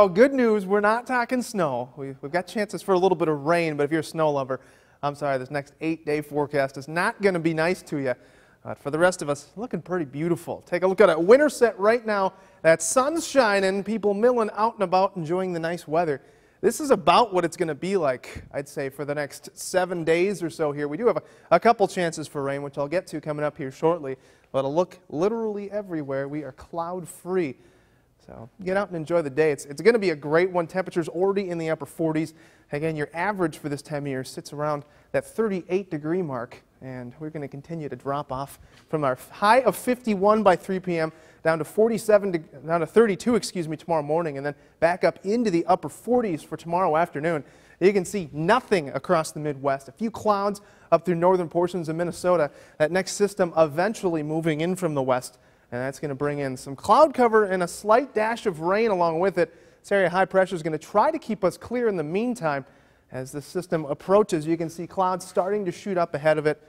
Oh, good news, we're not talking snow. We, have got chances for a little bit of rain, but if you're a snow lover, I'm sorry, this next eight-day forecast is not going to be nice to you. But for the rest of us, looking pretty beautiful. Take a look at a Winterset right now. That sun's shining, people milling out and about enjoying the nice weather. This is about what it's going to be like, I'd say, for the next seven days or so here. We do have a, a couple chances for rain, which I'll get to coming up here shortly. But it'll look literally everywhere. We are cloud-free. So get out and enjoy the day. It's, it's going to be a great one. Temperatures already in the upper 40s. Again, your average for this time of year sits around that 38 degree mark. And we're going to continue to drop off from our high of 51 by 3 p.m. down to 47, to, down to 32, excuse me, tomorrow morning, and then back up into the upper 40s for tomorrow afternoon. You can see nothing across the Midwest. A few clouds up through northern portions of Minnesota. That next system eventually moving in from the west and that's going to bring in some cloud cover and a slight dash of rain along with it. This area high pressure is going to try to keep us clear in the meantime. As the system approaches, you can see clouds starting to shoot up ahead of it.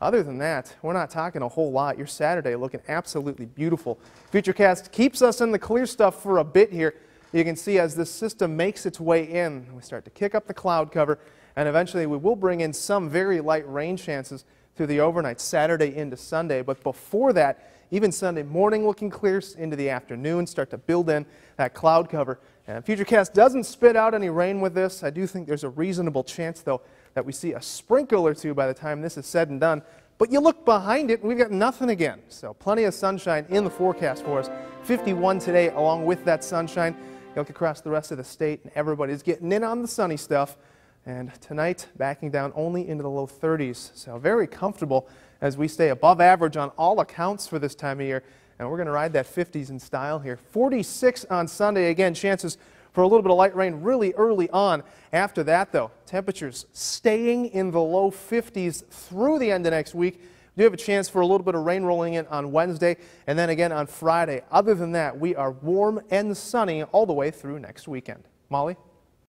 Other than that, we're not talking a whole lot. Your Saturday looking absolutely beautiful. Futurecast keeps us in the clear stuff for a bit here. You can see as this system makes its way in, we start to kick up the cloud cover, and eventually we will bring in some very light rain chances through the overnight, Saturday into Sunday. But before that, even Sunday morning looking clear into the afternoon, start to build in that cloud cover. And Futurecast doesn't spit out any rain with this. I do think there's a reasonable chance, though, that we see a sprinkle or two by the time this is said and done. But you look behind it, and we've got nothing again. So plenty of sunshine in the forecast for us. 51 today, along with that sunshine. You look across the rest of the state, and everybody's getting in on the sunny stuff. And tonight, backing down only into the low 30s. So very comfortable as we stay above average on all accounts for this time of year. And we're going to ride that 50s in style here. 46 on Sunday. Again, chances for a little bit of light rain really early on. After that, though, temperatures staying in the low 50s through the end of next week. We do have a chance for a little bit of rain rolling in on Wednesday and then again on Friday. Other than that, we are warm and sunny all the way through next weekend. Molly?